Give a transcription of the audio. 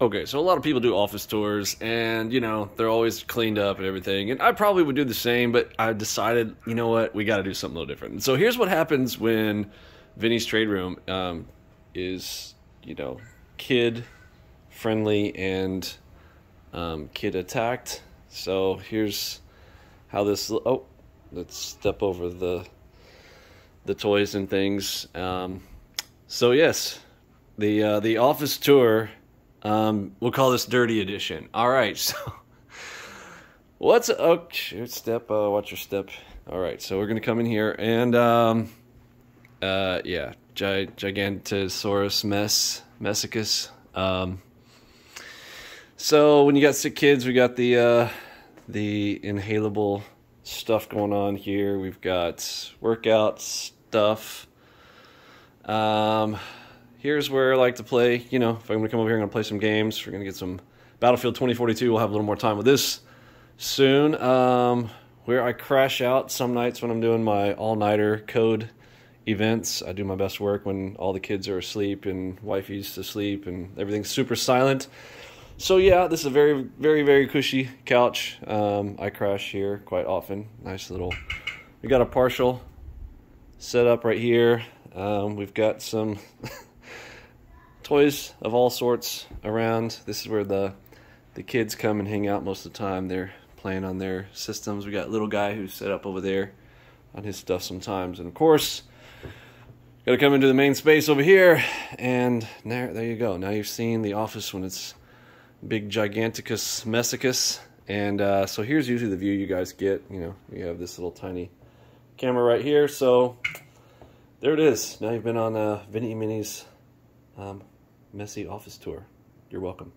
Okay, so a lot of people do office tours and, you know, they're always cleaned up and everything. And I probably would do the same, but I decided, you know what, we got to do something a little different. so here's what happens when Vinny's Trade Room um, is, you know, kid friendly and um, kid attacked. So here's how this, oh, let's step over the, the toys and things. Um, so yes, the, uh, the office tour um, we'll call this Dirty Edition. All right, so what's oh shoot, step? Uh, watch your step. All right, so we're gonna come in here and um, uh, yeah, Gi- Gigantosaurus mess messicus. Um, so when you got sick kids, we got the uh, the inhalable stuff going on here. We've got workout stuff. Um, here's where I like to play. You know, if I'm going to come over here, I'm going to play some games. We're going to get some Battlefield 2042. We'll have a little more time with this soon. Um, where I crash out some nights when I'm doing my all-nighter code events. I do my best work when all the kids are asleep and wifey's asleep and everything's super silent. So yeah, this is a very, very, very cushy couch. Um, I crash here quite often. Nice little. We got a partial set up right here. Um, we've got some toys of all sorts around. This is where the the kids come and hang out most of the time. They're playing on their systems. We got a little guy who's set up over there on his stuff sometimes, and of course, got to come into the main space over here. And there, there you go. Now you've seen the office when it's big giganticus messicus. And uh, so here's usually the view you guys get. You know, we have this little tiny camera right here. So there it is. Now you've been on uh, Vinny Emini's um, messy office tour. You're welcome.